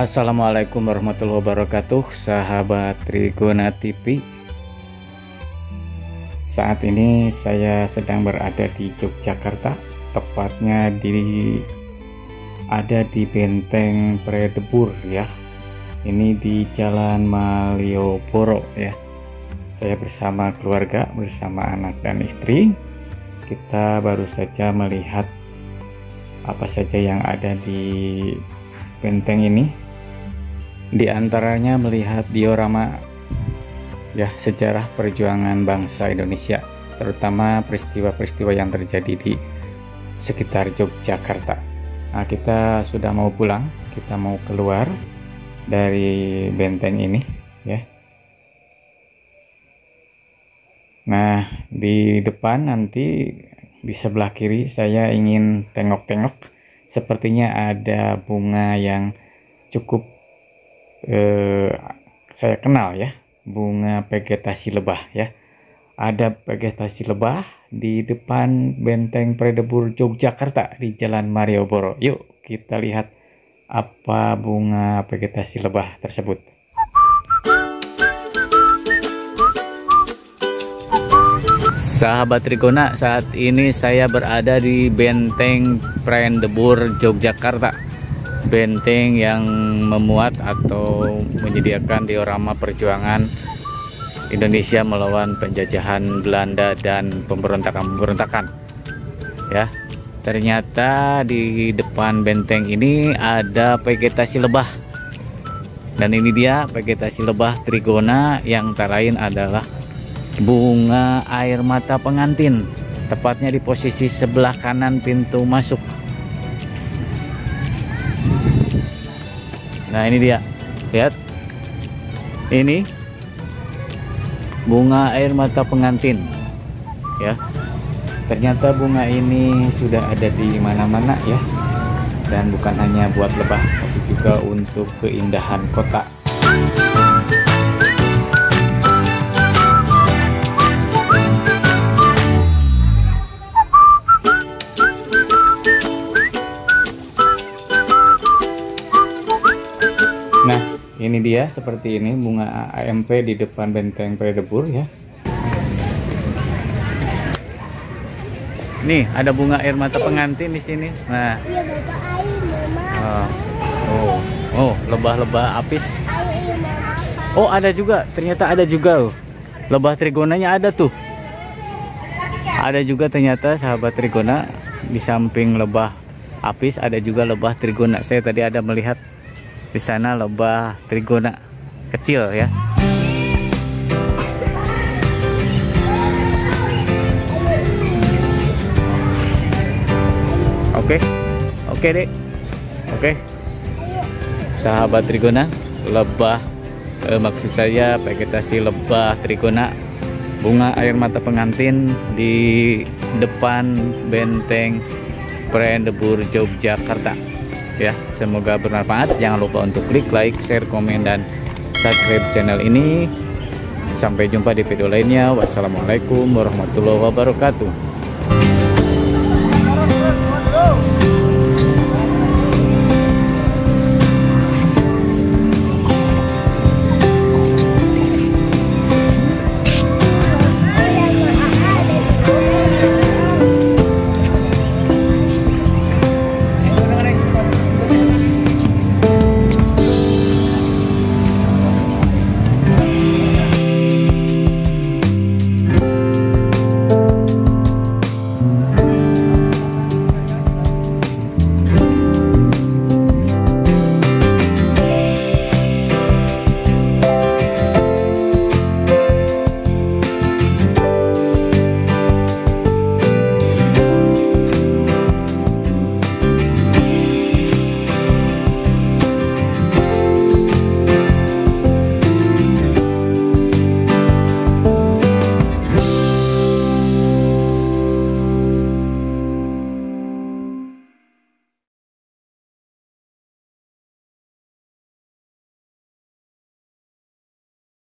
Assalamualaikum warahmatullahi wabarakatuh Sahabat Trigona TV Saat ini saya sedang berada di Yogyakarta Tepatnya di Ada di Benteng Predebur ya. Ini di Jalan Malioboro ya. Saya bersama keluarga Bersama anak dan istri. Kita baru saja melihat Apa saja yang ada di benteng ini di antaranya melihat diorama ya sejarah perjuangan bangsa Indonesia terutama peristiwa-peristiwa yang terjadi di sekitar Yogyakarta. Nah kita sudah mau pulang kita mau keluar dari benteng ini ya. Nah di depan nanti di sebelah kiri saya ingin tengok-tengok. Sepertinya ada bunga yang cukup eh, saya kenal ya bunga vegetasi lebah ya. Ada vegetasi lebah di depan benteng Predebur Yogyakarta di Jalan Marioboro. Yuk kita lihat apa bunga vegetasi lebah tersebut. Sahabat Trigona, saat ini saya berada di Benteng Prendebur Yogyakarta. Benteng yang memuat atau menyediakan diorama perjuangan Indonesia melawan penjajahan Belanda dan pemberontakan-pemberontakan. Ya. Ternyata di depan benteng ini ada vegetasi lebah. Dan ini dia vegetasi lebah trigona yang tak lain adalah bunga air mata pengantin tepatnya di posisi sebelah kanan pintu masuk nah ini dia. Lihat. Ini bunga air mata pengantin. Ya. Ternyata bunga ini sudah ada di mana-mana ya. Dan bukan hanya buat lebah tapi juga untuk keindahan kota ini dia seperti ini bunga AMP di depan benteng Predebur ya. Nih, ada bunga air mata pengantin di sini. Nah. Iya, Mama. Oh. Oh, oh lebah-lebah apis. Oh, ada juga. Ternyata ada juga loh. Lebah trigonanya ada tuh. Ada juga ternyata sahabat trigona di samping lebah apis ada juga lebah trigona. Saya tadi ada melihat di sana lebah trigona kecil ya. Oke, oke dek, oke. Sahabat trigona, lebah, eh, maksud saya vegetasi lebah trigona, bunga air mata pengantin di depan benteng Prendebur Yogyakarta ya. Semoga bermanfaat. Jangan lupa untuk klik like share komen dan subscribe channel ini. Sampai jumpa di video lainnya. Wassalamualaikum warahmatullahi wabarakatuh